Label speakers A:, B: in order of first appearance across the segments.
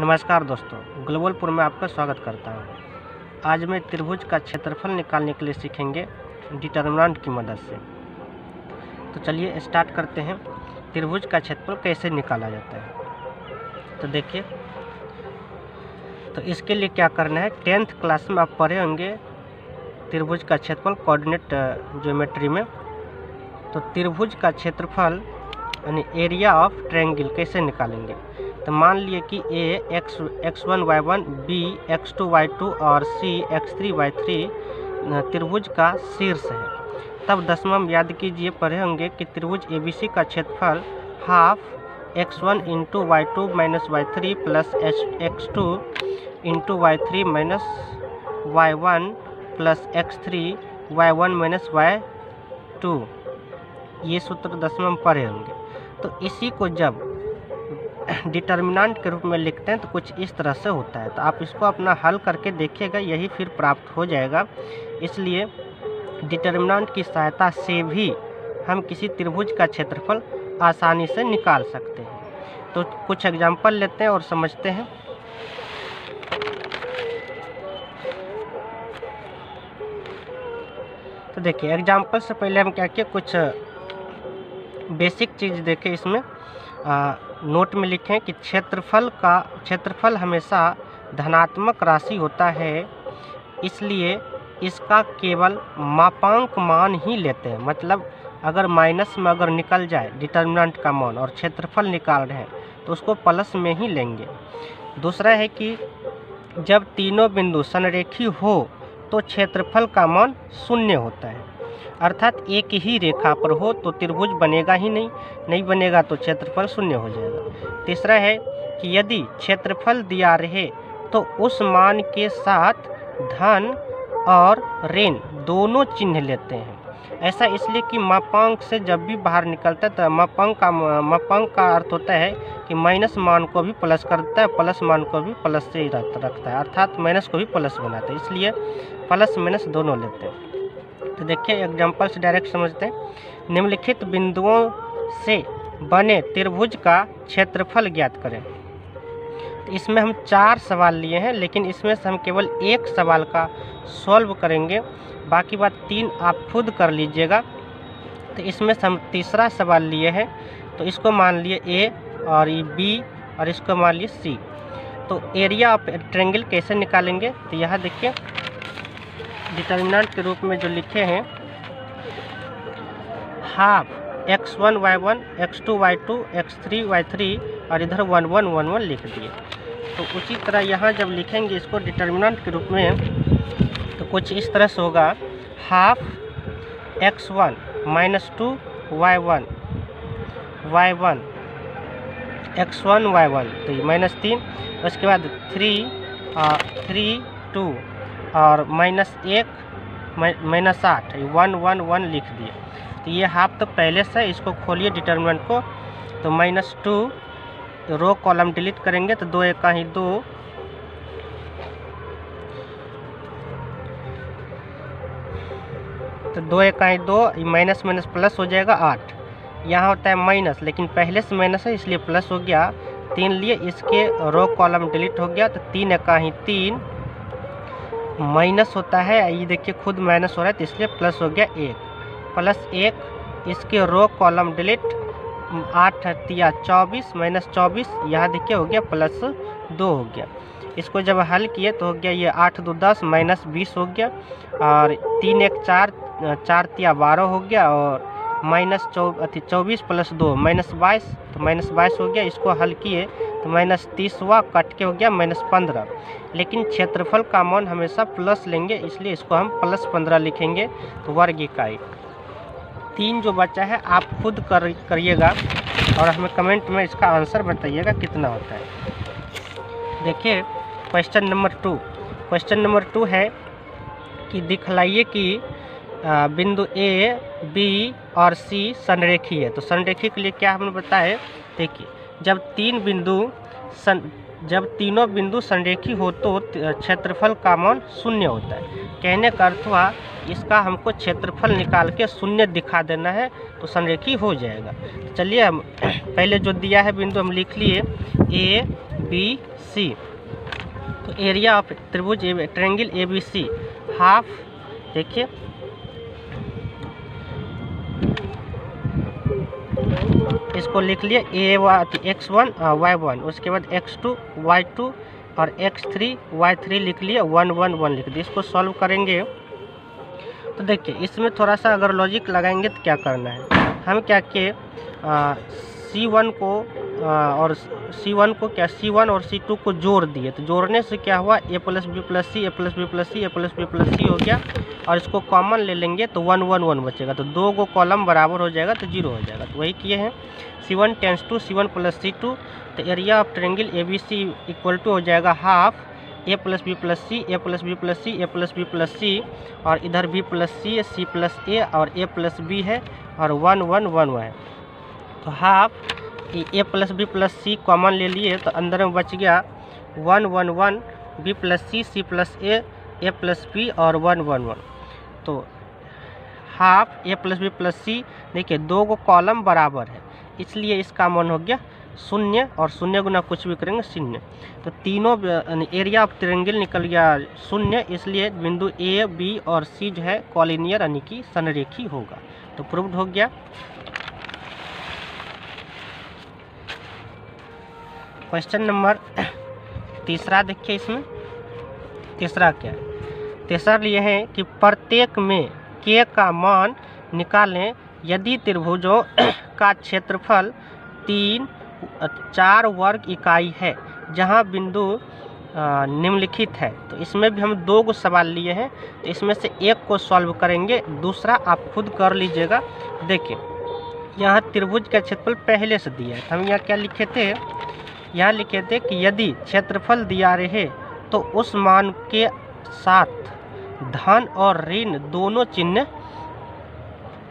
A: नमस्कार दोस्तों, ग्लोबलपुर में आपका स्वागत करता हूँ। आज मैं त्रिभुज का क्षेत्रफल निकालने के लिए सीखेंगे डिटर्मिनेंट की मदद से। तो चलिए स्टार्ट करते हैं, त्रिभुज का क्षेत्रफल कैसे निकाला जाता है? तो देखिए तो इसके लिए क्या करना है, टेंथ क्लास में आप पढ़े होंगे त्रिभुज का क्षेत्रफल कोऑर्डिनेट ज्योमेट्री में। तो त्रिभुज का क्षेत्रफल, यानी एरिया ऑफ़ ट्रायंगल कैसे निकालेंगे? तो मान लिए कि A x x one y one B x two y two और C x three y three त्रिभुज का शीर्ष है। तब दसवां में याद कीजिए, पढ़े होंगे कि त्रिभुज ए बी सी का क्षेत्रफल half x one into y two minus y three plus H x two into y three minus y one plus x three y one minus y two ये सूत्र दसवां में पढ़े होंगे। तो इसी को जब डिटर्मिनेंट के रूप में लिखते हैं तो कुछ इस तरह से होता है। तो आप इसको अपना हल करके देखिएगा, यही फिर प्राप्त हो जाएगा। इसलिए डिटर्मिनेंट की सहायता से भी हम किसी त्रिभुज का क्षेत्रफल आसानी से निकाल सकते हैं। तो कुछ एग्ज़ाम्पल लेते हैं और समझते हैं। तो देखिए एग्ज़ाम्पल से पहले हम क्या किए, कुछ बेसिक चीज़ देखें इसमें। आ, नोट में लिखें कि क्षेत्रफल का क्षेत्रफल हमेशा धनात्मक राशि होता है इसलिए इसका केवल मापांक मान ही लेते हैं। मतलब अगर माइनस में अगर निकल जाए डिटर्मिनेंट का मान और क्षेत्रफल निकाल रहे हैं तो उसको प्लस में ही लेंगे। दूसरा है कि जब तीनों बिंदु संरेखी हो तो क्षेत्रफल का मान शून्य होता है। अर्थात एक ही रेखा पर हो तो त्रिभुज बनेगा ही नहीं नहीं बनेगा तो क्षेत्रफल शून्य हो जाएगा। तीसरा है कि यदि क्षेत्रफल दिया रहे तो उस मान के साथ धन और ऋण दोनों चिन्ह लेते हैं। ऐसा इसलिए कि मापांक से जब भी बाहर निकलता है तो मापांक का मापांक का अर्थ होता है कि माइनस मान को भी प्लस करता है, प्लस मान को भी प्लस से ही रखता है। अर्थात माइनस को भी प्लस बनाता है, इसलिए प्लस माइनस दोनों लेते हैं। तो देखिए एग्ज़ाम्पल से डायरेक्ट समझते हैं। निम्नलिखित बिंदुओं से बने त्रिभुज का क्षेत्रफल ज्ञात करें। तो इसमें हम चार सवाल लिए हैं, लेकिन इसमें से हम केवल एक सवाल का सॉल्व करेंगे। बाकी बात तीन आप खुद कर लीजिएगा। तो इसमें से हम तीसरा सवाल लिए हैं। तो इसको मान लिए ए और ये बी और इसको मान लिए सी तो एरिया ऑफ़ ट्रेंगल कैसे निकालेंगे? तो यहाँ देखिए। डिटर्मिनेंट के रूप में जो लिखे हैं half x one y one x two y two x three y three और इधर वन वन वन वन लिख दिए। तो उसी तरह यहाँ जब लिखेंगे इसको डिटर्मिनेंट के रूप में तो कुछ इस तरह से होगा। Half x one minus two y one y one x one y one तो ये माइनस तीन, उसके बाद थ्री थ्री टू और माइनस एक माइनस आठ वन वन वन लिख दिए। तो ये हाफ़ तो पहले से इसको खोलिए डिटर्मिनेंट को। तो minus two row column delete करेंगे तो दो एक ही दो। तो दो एक ही दो माइनस माइनस प्लस हो जाएगा आठ। यहाँ होता है माइनस लेकिन पहले से माइनस है, इसलिए प्लस हो गया। तीन लिए, इसके रो कॉलम डिलीट हो गया तो तीन एक ही तीन। माइनस होता है, ये देखिए खुद माइनस हो रहा है तो इसलिए प्लस हो गया एक। प्लस एक, इसके रो कॉलम डिलीट, आठ तिया चौबीस माइनस चौबीस, यहाँ देखिए हो गया प्लस दो हो गया। इसको जब हल किए तो हो गया ये आठ दो दस माइनस बीस हो गया, और तीन एक चार चार तिया बारह हो गया, और माइनस चौ, अथी चौबीस प्लस दो माइनस बाईस तो माइनस बाईस हो गया। इसको हल किए माइनस तीस हुआ, कट के हो गया माइनस पंद्रह। लेकिन क्षेत्रफल का मान हमेशा प्लस लेंगे, इसलिए इसको हम प्लस पंद्रह लिखेंगे तो वर्ग इकाई तीन जो बचा है, आप खुद कर, करिएगा और हमें कमेंट में इसका आंसर बताइएगा कितना होता है। देखिए question number two question number two है कि दिखलाइए कि बिंदु ए बी और सी संरेखी है तो संरेखी के लिए क्या हमने बताया? देखिए, जब तीन बिंदु सन, जब तीनों बिंदु संरेखी हो तो क्षेत्रफल का मान शून्य होता है। कहने का अर्थ हुआ, इसका हमको क्षेत्रफल निकाल के शून्य दिखा देना है तो संरेखी हो जाएगा। चलिए हम, पहले जो दिया है बिंदु हम लिख लिए ए बी सी तो एरिया ऑफ़ त्रिभुज a triangle A B C half देखिए इसको लिख लिए A x one y one. उसके बाद एक्स टू, वाई टू और एक्स थ्री, वाई थ्री लिख लिए, वन वन वन लिख दिए। इसको सॉल्व करेंगे। तो देखिए, इसमें थोड़ा सा अगर लॉजिक लगाएँगे तो क्या करना है? हम क्या किए? सी वन को और सी वन को क्या सी वन और सी टू को जोड़ दिए। तो जोड़ने से क्या हुआ? A plus B plus C A plus B plus C A plus B plus C हो गया। और इसको कॉमन ले लेंगे तो वन वन वन बचेगा। तो दो गो कॉलम बराबर हो जाएगा तो ज़ीरो हो जाएगा। तो वही किए हैं। C one tends to C one plus C two तो area of triangle A B C equal to हो जाएगा half A plus B plus C A plus B plus C A plus B plus C और इधर B plus C C plus A और A plus B है, और one one one one है। तो half A plus B plus C common ले लिए तो अंदर में बच गया one one one B plus C C plus A A plus B और वन वन वन तो half A plus B plus C देखिए, दो गो कॉलम बराबर है। इसलिए इसका मान हो गया शून्य और शून्य गुना कुछ भी करेंगे शून्य। तो तीनों एरिया ऑफ़ त्रिंगल निकल गया शून्य, इसलिए बिंदु ए बी और सी जो है कॉलिनियर यानी कि सनरेखी होगा। तो प्रूव्ड हो गया। क्वेश्चन नंबर तीसरा देखिए इसमें। तीसरा क्या है? तीसरा ये है कि प्रत्येक में के का मान निकालें। यदि त्रिभुजों का क्षेत्रफल तीन, चार वर्ग इकाई है, जहाँ बिंदु निम्नलिखित है तो इसमें भी हम दो गो सवाल लिए हैं। तो इसमें से एक को सॉल्व करेंगे, दूसरा आप खुद कर लीजिएगा। देखिए, यहाँ त्रिभुज का क्षेत्रफल पहले से दिया है हम यहाँ क्या लिखे थे? यहाँ लिखे थे कि यदि क्षेत्रफल दिया रहे तो उस मान के साथ धन और ऋण दोनों चिन्ह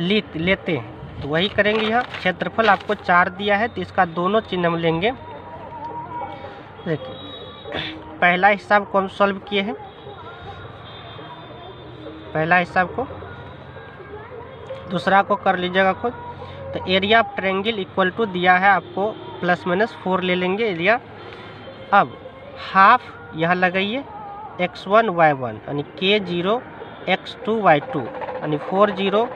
A: लेते हैं। तो वही करेंगे यहाँ। क्षेत्रफल आपको चार दिया है तो इसका दोनों चिन्ह हम लेंगे। देखिए, पहला हिसाब को हम सॉल्व किए हैं। पहला हिसाब को दूसरा को कर लीजिएगा खुद। तो area of triangle equal to दिया है आपको प्लस माइनस फोर ले लेंगे एरिया अब हाफ़ यहाँ लगाइए, एक्स वन, वाई वन, यानी के zero, x two, y two, यानी four zero,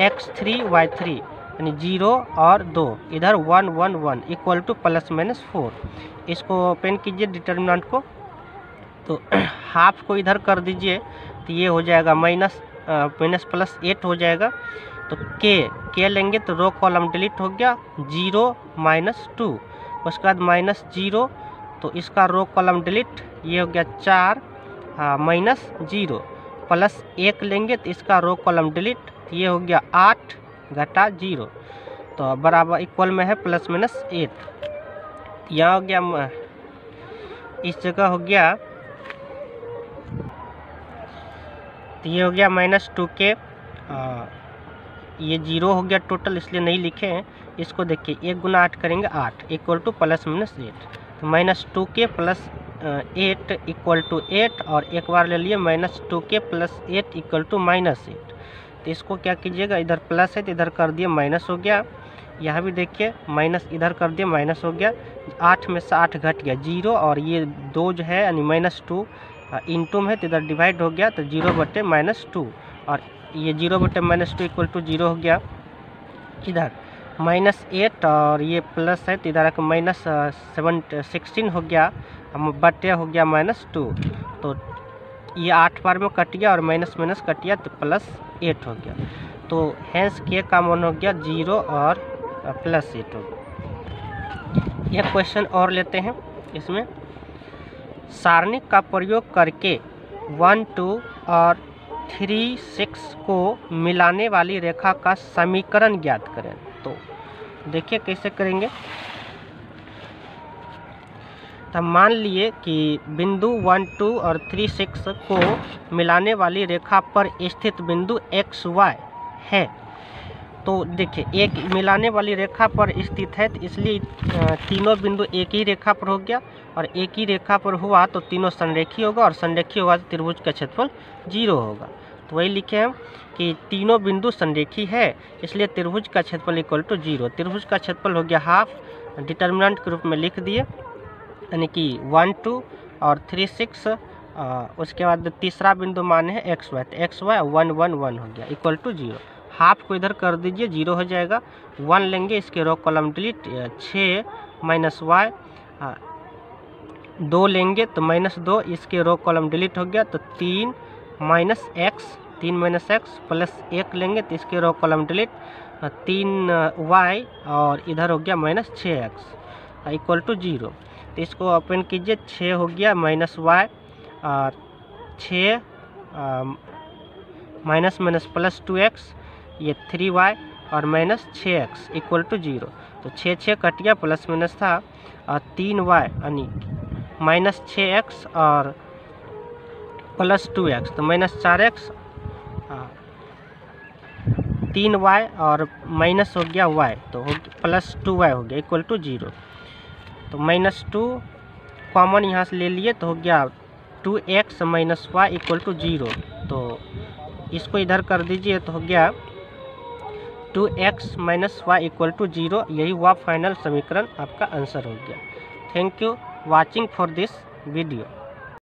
A: x three, y three, यानी ज़ीरो और दो। इधर one one one equal to plus minus four. इसको ओपन कीजिए डिटर्मिनेंट को। तो हाफ़ को इधर कर दीजिए तो ये हो जाएगा माइनस माइनस प्लस एट हो जाएगा। तो के के लेंगे तो रो कॉलम डिलीट हो गया ज़ीरो माइनस टू उसके बाद माइनस ज़ीरो तो इसका रो कॉलम डिलीट ये हो गया चार माइनस ज़ीरो प्लस एक लेंगे तो इसका रो कॉलम डिलीट ये हो गया आठ घटा ज़ीरो तो बराबर इक्वल में है प्लस माइनस एट यहाँ हो गया, इस जगह हो गया तो ये हो गया माइनस टू के ये ज़ीरो हो गया टोटल, इसलिए नहीं लिखे हैं। इसको देखिए, एक गुना आठ करेंगे, आठ equal to plus minus eight तो माइनस टू के plus eight equal to eight और एक बार ले लिए माइनस टू के plus eight equal to minus eight तो इसको क्या कीजिएगा, इधर प्लस है तो इधर कर दिए माइनस हो गया। यहाँ भी देखिए माइनस इधर कर दिए माइनस हो गया। आठ में से आठ घट गया, ज़ीरो, और ये दो जो है, यानी माइनस टू इंटू में तो इधर डिवाइड हो गया तो ज़ीरो बटे माइनस टू और ये ज़ीरो बटे minus two equal to zero हो गया। इधर माइनस एट और ये प्लस है तो इधर एक माइनस सेवन सिक्सटीन हो गया। बटे हो गया माइनस टू तो ये आठ बार में कट गया और माइनस माइनस कट गया तो प्लस एट हो गया। तो हैंस के का मान हो गया ज़ीरो और प्लस एट हो गया। एक क्वेश्चन और लेते हैं इसमें। सारणिक का प्रयोग करके वन, टू और थ्री सिक्स को मिलाने वाली रेखा का समीकरण ज्ञात करें। तो देखिए कैसे करेंगे। तो मान लिए कि बिंदु वन, टू और थ्री सिक्स को मिलाने वाली रेखा पर स्थित बिंदु एक्स, वाई है। तो देखिए, एक मिलाने वाली रेखा पर स्थित है तो इसलिए तीनों बिंदु एक ही रेखा पर हो गया। और एक ही रेखा पर हुआ तो तीनों संरेखी होगा और संरेखी होगा तो त्रिभुज का क्षेत्रफल ज़ीरो होगा। तो वही लिखे हम कि तीनों बिंदु संरेखी है, इसलिए त्रिभुज का क्षेत्रफल इक्वल टू ज़ीरो त्रिभुज का क्षेत्रफल हो गया हाफ़ डिटर्मिनेंट के रूप में लिख दिए, यानी कि वन टू और थ्री सिक्स उसके बाद तीसरा बिंदु माने है एक्स वाई तो x y one one one हो गया इक्वल टू ज़ीरो हाफ़ को इधर कर दीजिए ज़ीरो हो जाएगा. वन लेंगे, इसके रो कॉलम डिलीट छः माइनस वाई दो लेंगे तो माइनस दो, इसके रो कॉलम डिलीट हो गया तो तीन माइनस एक्स तीन माइनस एक्स प्लस एक लेंगे तो इसके रो कॉलम डिलीट, तीन वाई और इधर हो गया माइनस छः एक्स इक्वल टू ज़ीरो। तो इसको ओपन कीजिए छः हो गया माइनस वाई और छः minus minus plus two x ये थ्री वाई और माइनस छः एक्स इक्वल टू ज़ीरो। तो छः छः कट गया, प्लस माइनस था, और तीन वाई यानी माइनस छः एक्स और प्लस टू एक्स तो माइनस चार एक्स तीन वाई और माइनस हो गया वाई तो हो प्लस टू वाई हो गया इक्वल टू ज़ीरो तो माइनस टू कॉमन यहाँ से ले लिए तो हो गया two x minus y equal to zero तो इसको इधर कर दीजिए तो हो गया two x minus y equal to zero यही हुआ फाइनल समीकरण, आपका आंसर हो गया। Thank you watching for this video